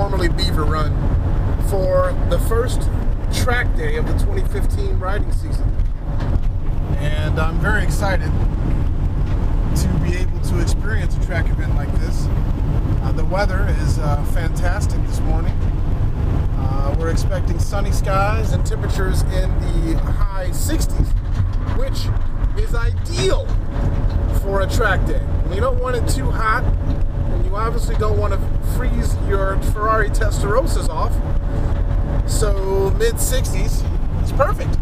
Formerly Beaver Run, for the first track day of the 2015 riding season. And I'm very excited to be able to experience a track event like this. Uh, the weather is uh, fantastic this morning. Uh, we're expecting sunny skies and temperatures in the high 60s, which is ideal for a track day. We don't want it too hot, you obviously don't want to freeze your Ferrari Testarossas off. So mid 60s is perfect.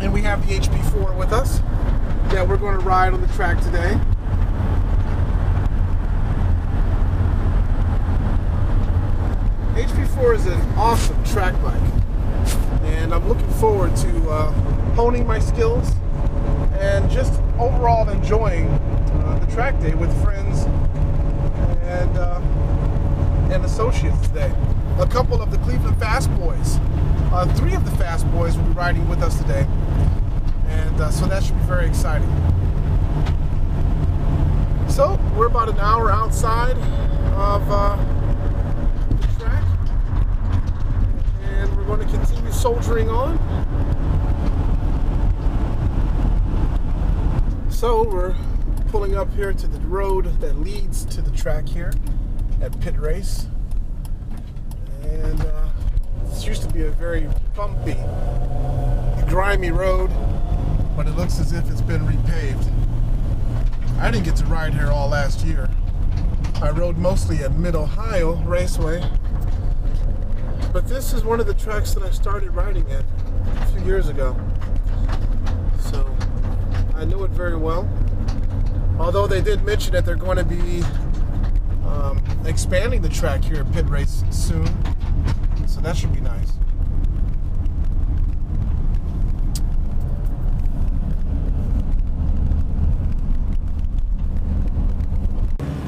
And we have the HP4 with us that we're going to ride on the track today. HP4 is an awesome track bike, and I'm looking forward to uh, honing my skills and just overall enjoying track day with friends and uh, and associates today. A couple of the Cleveland Fast Boys, uh, three of the Fast Boys will be riding with us today, and uh, so that should be very exciting. So we're about an hour outside of uh, the track, and we're going to continue soldiering on. So we're pulling up here to the road that leads to the track here at Pitt Race. And uh, this used to be a very bumpy, grimy road, but it looks as if it's been repaved. I didn't get to ride here all last year. I rode mostly at Mid Ohio Raceway. But this is one of the tracks that I started riding at a few years ago. So I know it very well. Although they did mention that they're going to be um, expanding the track here at Pitt Race soon. So that should be nice.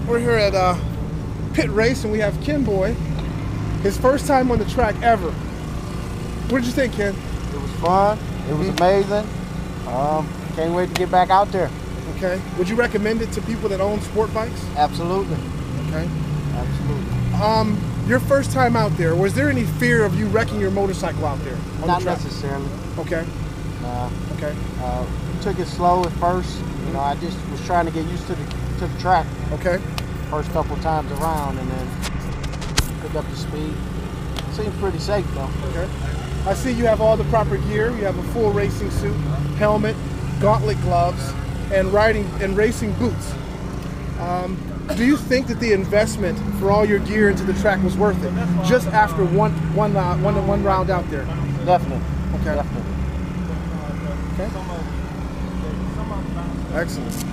We're here at uh, Pit Race and we have Ken Boy. His first time on the track ever. What did you think, Ken? It was fun. It was amazing. Um, can't wait to get back out there. Okay. Would you recommend it to people that own sport bikes? Absolutely. Okay. Absolutely. Um, your first time out there, was there any fear of you wrecking your motorcycle out there? on Not the necessarily. Okay. Nah. Okay. Uh, took it slow at first. You know, I just was trying to get used to the to the track Okay. first couple times around, and then pick up the speed. Seems pretty safe though. Okay. I see you have all the proper gear. You have a full racing suit, helmet, gauntlet gloves, and riding and racing boots. Um, do you think that the investment for all your gear into the track was worth it? Just after one one uh, one one round out there. Definitely. Okay. Definitely. Okay. Excellent.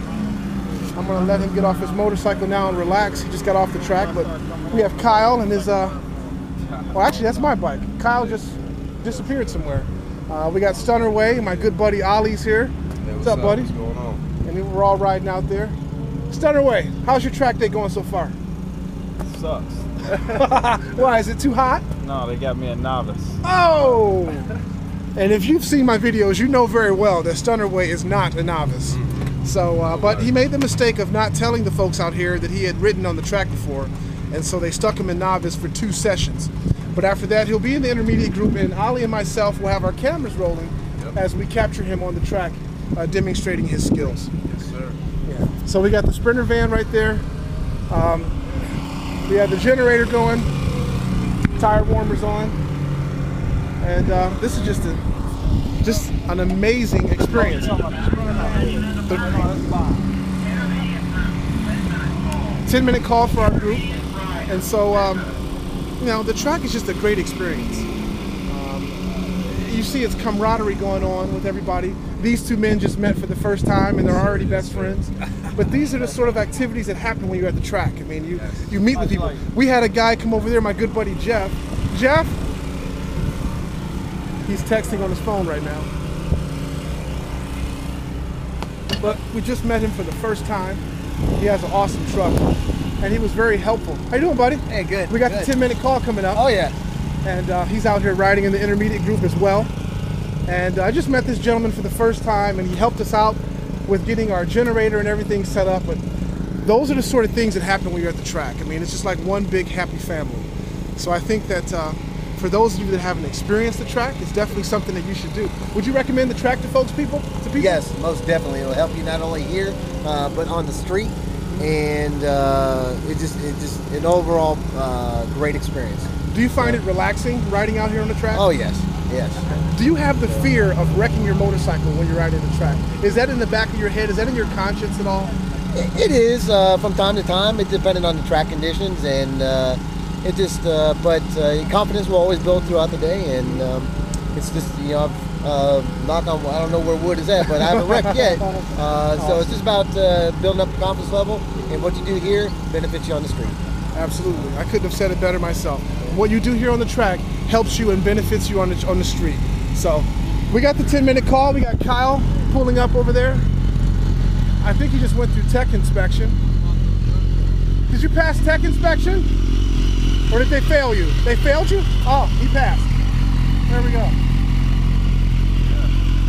I'm gonna let him get off his motorcycle now and relax. He just got off the track, but we have Kyle and his uh. Well, actually, that's my bike. Kyle just disappeared somewhere. Uh, we got Stunner Way. My good buddy Ollie's here. what's, up, buddy? What's going on? And we're all riding out there. Stunner Way, how's your track day going so far? Sucks. Why is it too hot? No, they got me a novice. Oh! And if you've seen my videos, you know very well that Stunnerway is not a novice. So, uh, but he made the mistake of not telling the folks out here that he had ridden on the track before, and so they stuck him in novice for two sessions. But after that, he'll be in the intermediate group, and Ollie and myself will have our cameras rolling as we capture him on the track, uh, demonstrating his skills. Yes, sir. Yeah. So we got the Sprinter van right there. Um, we have the generator going, tire warmers on, and uh, this is just a just an amazing experience. Ten minute call for our group, and so um, you know the track is just a great experience. Um, you see, it's camaraderie going on with everybody. These two men just met for the first time, and they're already best friends. But these are the sort of activities that happen when you're at the track. I mean, you you meet with people. We had a guy come over there, my good buddy Jeff. Jeff, he's texting on his phone right now. But we just met him for the first time. He has an awesome truck, and he was very helpful. How you doing, buddy? Hey, good. We got good. the 10 minute call coming up Oh yeah. and uh, he's out here riding in the intermediate group as well. And I just met this gentleman for the first time, and he helped us out with getting our generator and everything set up. But those are the sort of things that happen when you're at the track. I mean, it's just like one big happy family. So I think that uh, for those of you that haven't experienced the track, it's definitely something that you should do. Would you recommend the track to folks, people? To people? Yes, most definitely. It'll help you not only here, uh, but on the street, and uh, it just it just an overall uh, great experience. Do you find it relaxing riding out here on the track? Oh yes, yes. Do you have the fear of wrecking your motorcycle when you're riding the track? Is that in the back of your head? Is that in your conscience at all? It is uh, from time to time. It depending on the track conditions, and uh, it just. Uh, but uh, confidence will always build throughout the day, and um, it's just you know. Uh, knock on. I don't know where wood is at, but I haven't wrecked yet. Uh, so it's just about uh, building up the confidence level, and what you do here benefits you on the street. Absolutely. I couldn't have said it better myself. What you do here on the track helps you and benefits you on the, on the street. So we got the 10 minute call. We got Kyle pulling up over there. I think he just went through tech inspection. Did you pass tech inspection? Or did they fail you? They failed you? Oh, he passed. There we go.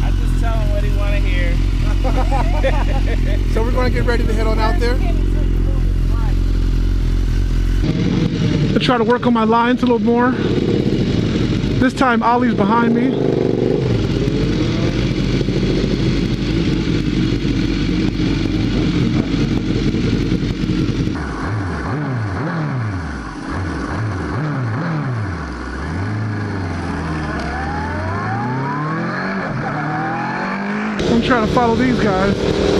I just tell him what he want to hear. So we're going to get ready to head on out there. I try to work on my lines a little more. This time Ollie's behind me. I'm trying to follow these guys.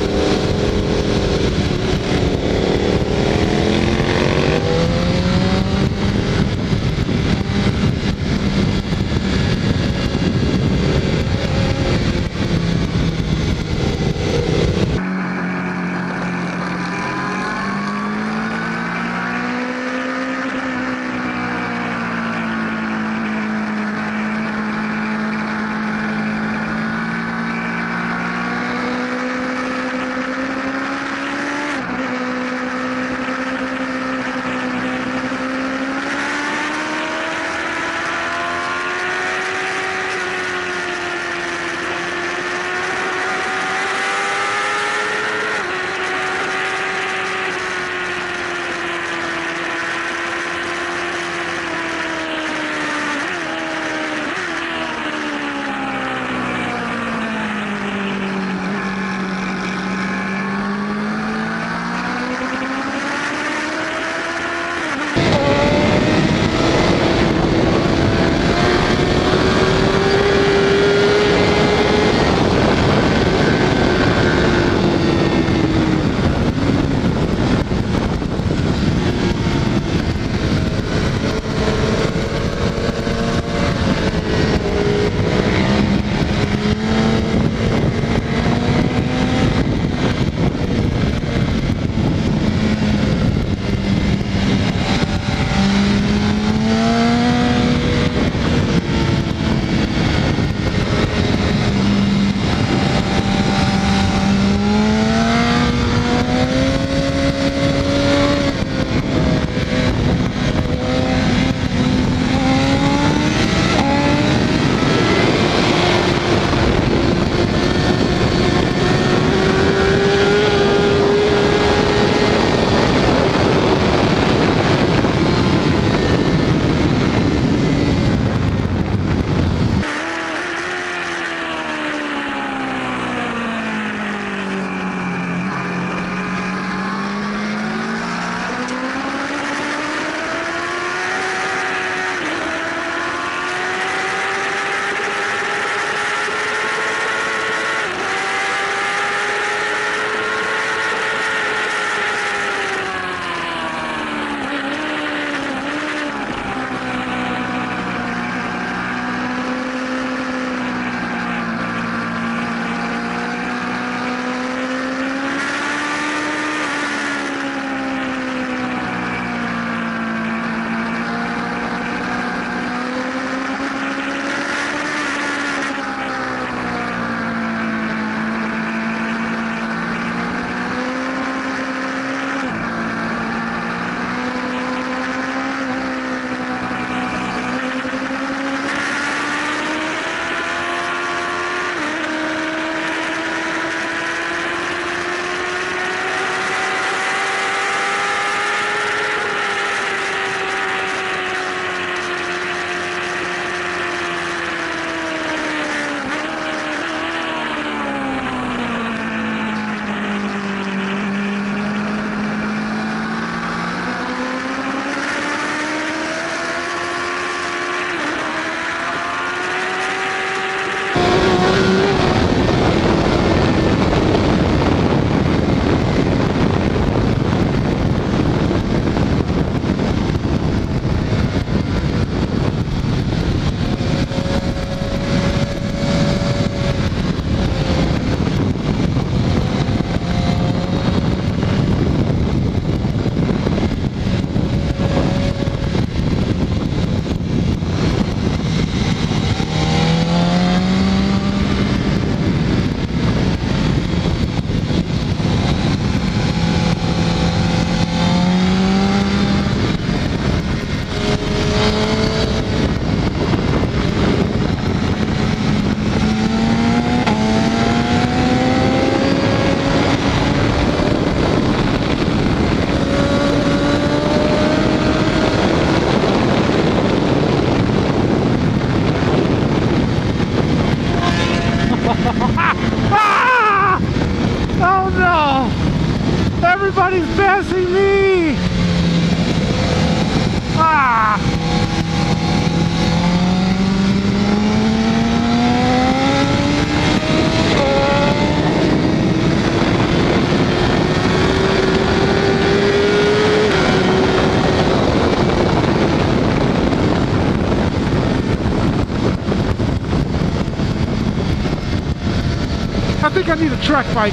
Track bike.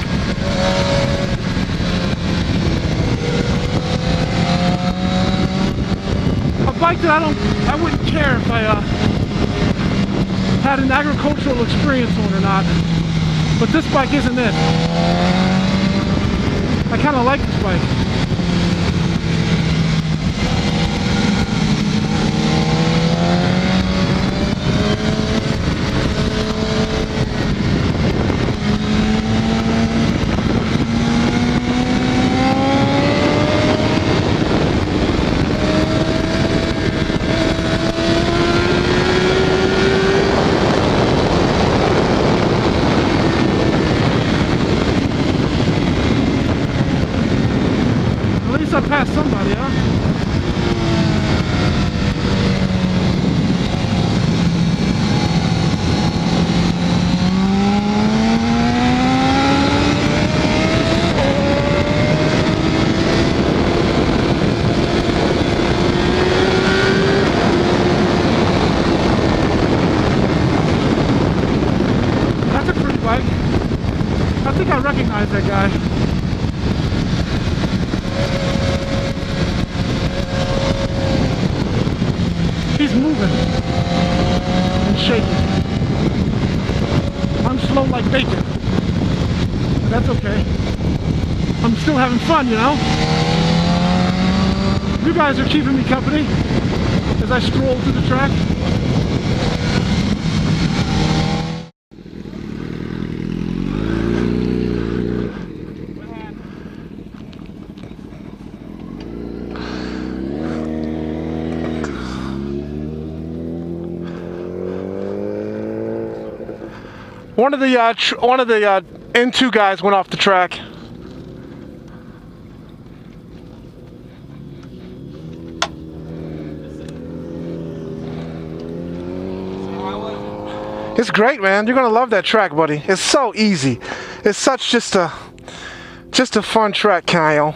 A bike that I don't, I wouldn't care if I uh, had an agricultural experience on or not. But this bike isn't it. I kind of like this bike. At least I passed somebody, huh? That's a pretty bike. I recognize that guy. He's moving and shaking. I'm slow like bacon. That's okay. I'm still having fun, you know? You guys are keeping me company as I stroll through the track. One of the uh, one of the uh, N2 guys went off the track. It's great, man. You're gonna love that track, buddy. It's so easy. It's such just a just a fun track, Kyle.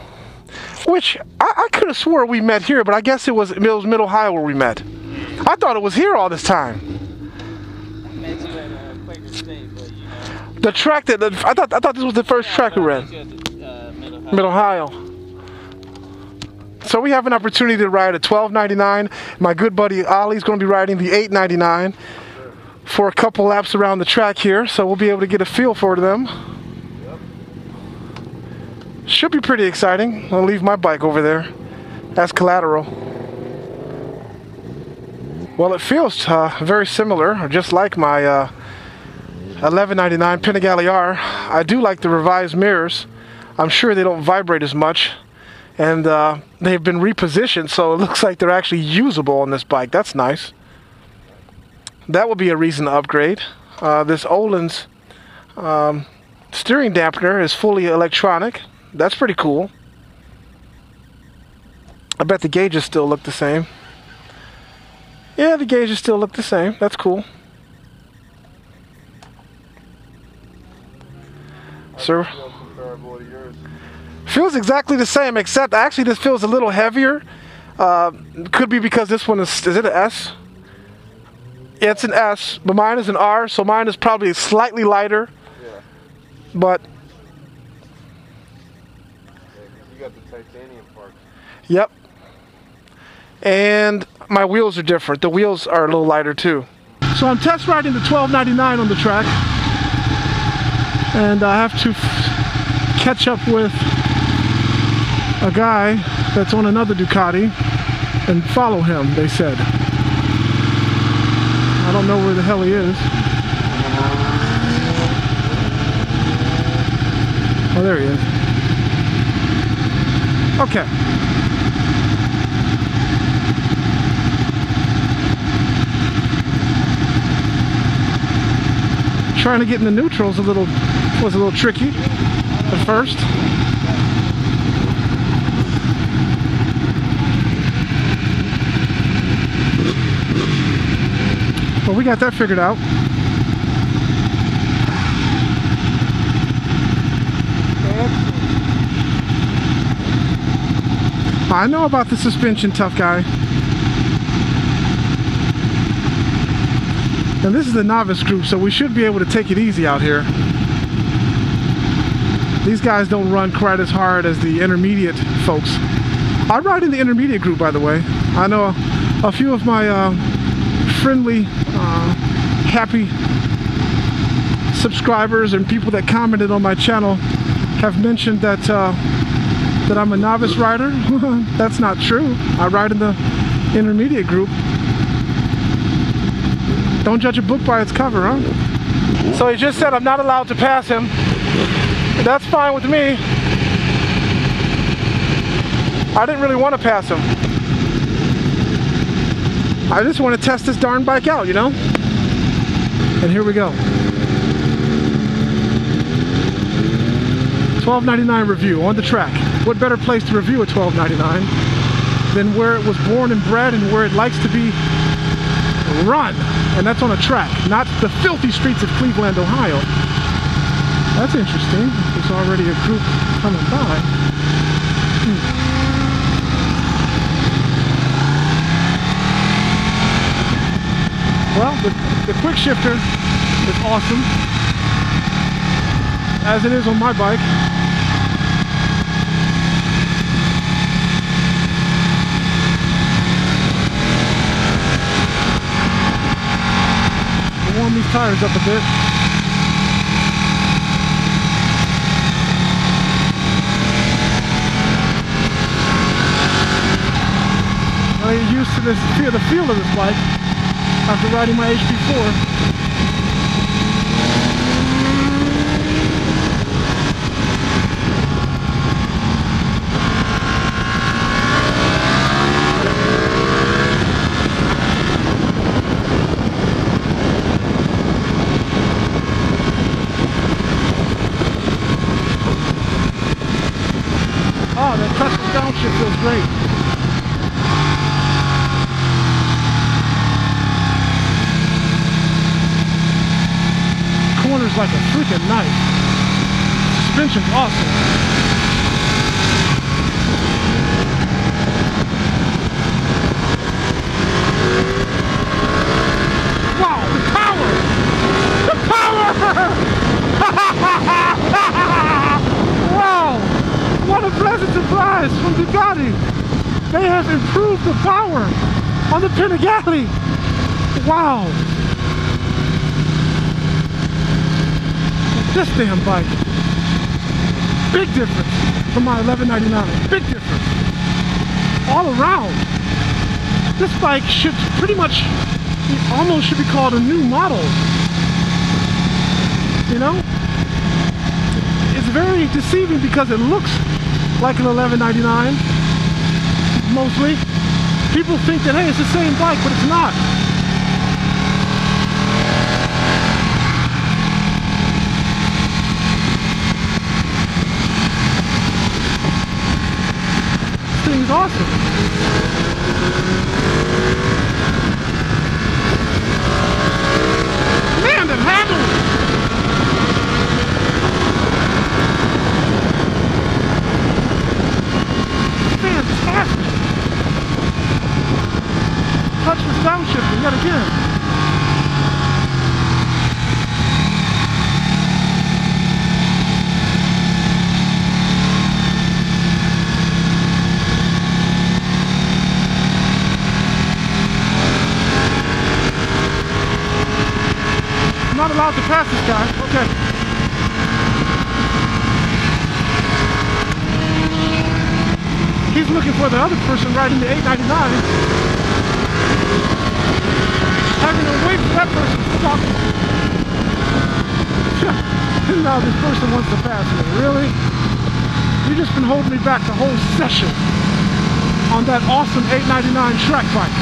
Which I, I could have swore we met here, but I guess it was it was Mid Ohio where we met. I thought it was here all this time. Met you at uh, Quaker State, but you know. The track that I thought I thought this was the first track we ran. The, uh, Middle Mid Ohio. So we have an opportunity to ride a 1299. My good buddy Ollie's going to be riding the 899 for a couple laps around the track here, so we'll be able to get a feel for them. Should be pretty exciting. I'll leave my bike over there as collateral. Well, it feels uh, very similar, just like my uh, 1199 Panigale R. I do like the revised mirrors. I'm sure they don't vibrate as much. And uh, they've been repositioned, so it looks like they're actually usable on this bike. That's nice. That would be a reason to upgrade. Uh, this Öhlins um, steering dampener is fully electronic. That's pretty cool. I bet the gauges still look the same. Yeah, the gauges still look the same. That's cool. Sir? Feels exactly the same, except actually this feels a little heavier. Uh, could be because this one is, is it an S? Yeah, it's an S, but mine is an R, so mine is probably slightly lighter. But, You got the titanium part. yep. And my wheels are different. The wheels are a little lighter too. So I'm test riding the 1299 on the track. And I have to catch up with a guy that's on another Ducati and follow him, they said. I don't know where the hell he is. Oh, there he is. Okay. Trying to get in the neutrals a little was a little tricky at first. But we got that figured out. I know about the suspension, tough guy. And this is the novice group, so we should be able to take it easy out here. These guys don't run quite as hard as the intermediate folks. I ride in the intermediate group, by the way. I know a, a few of my uh, friendly, uh, happy subscribers and people that commented on my channel have mentioned that uh, that I'm a novice rider. That's not true. I ride in the intermediate group. Don't judge a book by its cover, huh? So he just said I'm not allowed to pass him. That's fine with me. I didn't really want to pass him. I just want to test this darn bike out, you know? And here we go. 1299 review on the track. What better place to review a 1299 than where it was born and bred and where it likes to be run. And that's on a track, not the filthy streets of Cleveland, Ohio. That's interesting. There's already a group coming by. Hmm. Well, the, the quick shifter is awesome, as it is on my bike. warm these tires up a bit. I to this feel the feel of this bike after riding my HP4. Oh, ah, that clutch downshift feels great. Corner's like a freaking knife. Suspension's awesome. Wow, the power! The power! wow! What a pleasant surprise from Ducati! They have improved the power on the Panigale! Wow! This damn bike. Big difference from my 1199. Big difference. All around. This bike should pretty much, almost should be called a new model. You know? It's very deceiving because it looks like an 1199 mostly. People think that hey, it's the same bike, but it's not. Awesome. Man, the! Touchless downshifting yet again. Allowed to pass this guy. Okay. He's looking for the other person riding the 899. Having to wait for that person to stop. now this person wants to pass me. Really? You've just been holding me back the whole session on that awesome 899 track bike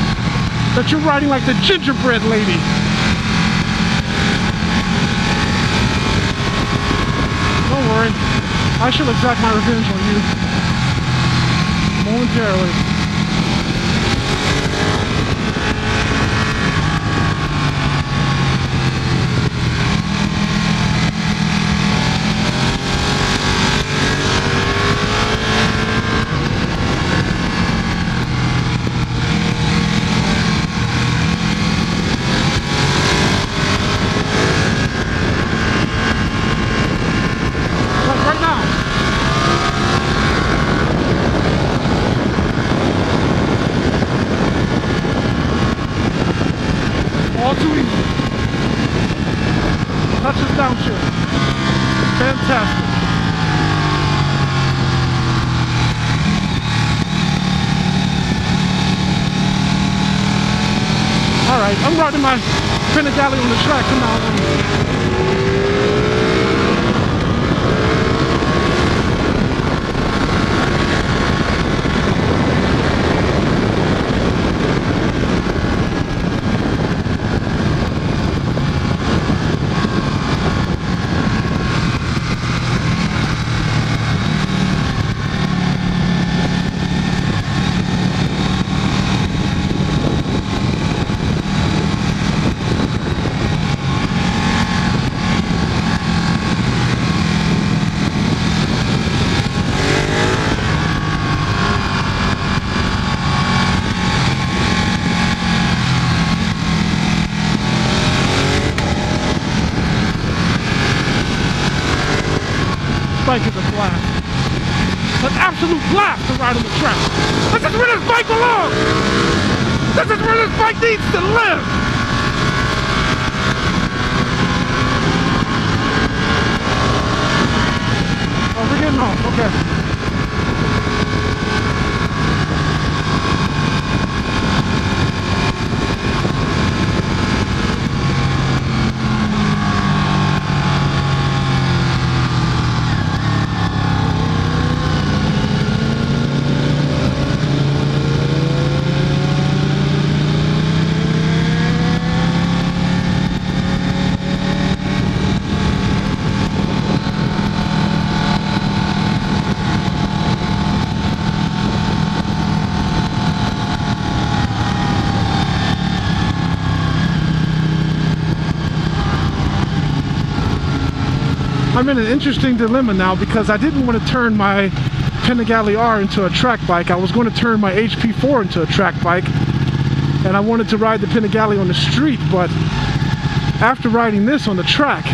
that you're riding like the gingerbread lady. Worry. I shall exact my revenge on you. Momentarily. Like right now. too easy. Downshift. Fantastic. All right, I'm riding my Panigale on the track now on. bike is a blast. An absolute blast to ride on the track. This is where this bike belongs. This is where this bike needs to live. Oh, we're getting home. Okay. I'm in an interesting dilemma now because I didn't want to turn my Panigale R into a track bike. I was going to turn my HP4 into a track bike and I wanted to ride the Panigale on the street, but after riding this on the track,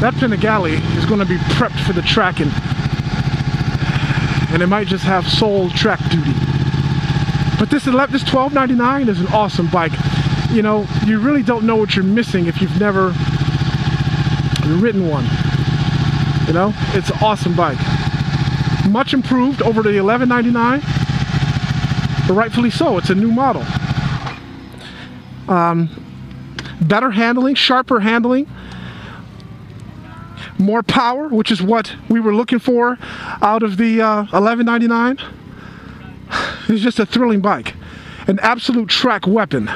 that Panigale is going to be prepped for the track and, and it might just have sole track duty. But this 11, this 1299 is an awesome bike. You know, you really don't know what you're missing if you've never ridden one. You know, it's an awesome bike. Much improved over the 1199, but rightfully so. It's a new model. Um, better handling, sharper handling, more power, which is what we were looking for out of the uh, 1199. It's just a thrilling bike, an absolute track weapon.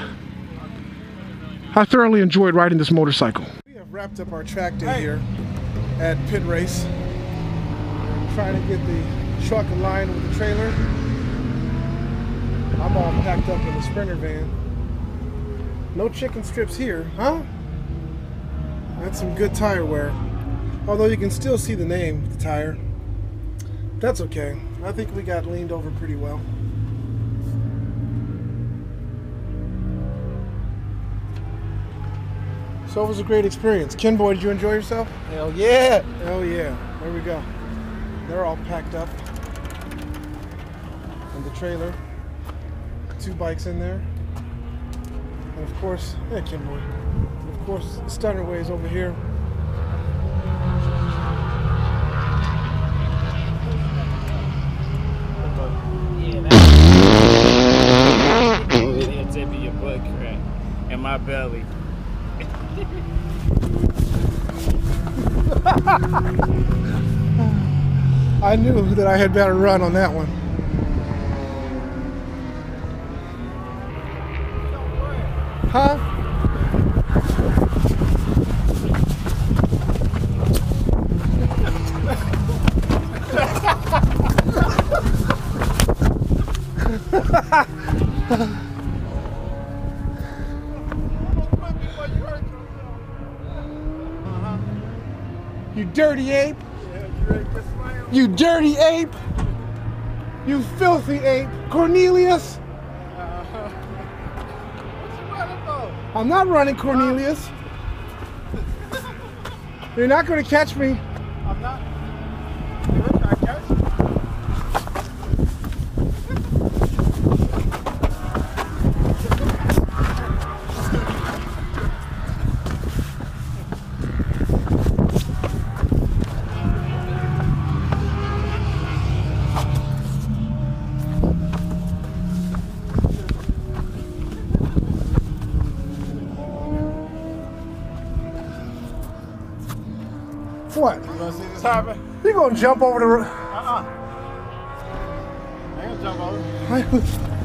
I thoroughly enjoyed riding this motorcycle. Wrapped up our track day here at Pitt Race. We're trying to get the truck aligned with the trailer. I'm all packed up in the Sprinter van. No chicken strips here, huh? That's some good tire wear. Although you can still see the name of the tire. That's okay. I think we got leaned over pretty well. So it was a great experience. Ken Boy, did you enjoy yourself? Hell yeah. Hell yeah. There we go. They're all packed up. in the trailer. Two bikes in there. And of course, yeah, Ken Boy. And of course, Stunner Way is over here. Yeah, that's the tip of your butt crack and my belly. I knew that I had better run on that one. Huh? dirty ape! You dirty ape! You filthy ape! Cornelius! I'm not running, Cornelius. You're not going to catch me. What? You wanna see this happen? You gonna jump over the road? Uh-uh. I ain't gonna jump over.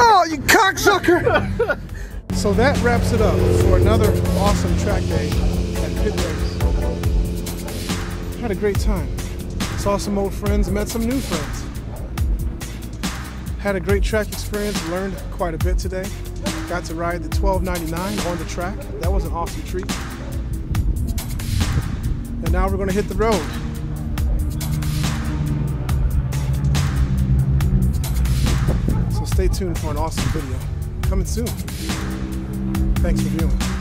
Oh, you cocksucker! so that wraps it up for another awesome track day at Pitt Race. Had a great time. Saw some old friends, met some new friends. Had a great track experience, learned quite a bit today. Got to ride the 1299 on the track. That was an awesome treat. And now we're gonna hit the road. So stay tuned for an awesome video. Coming soon. Thanks for viewing.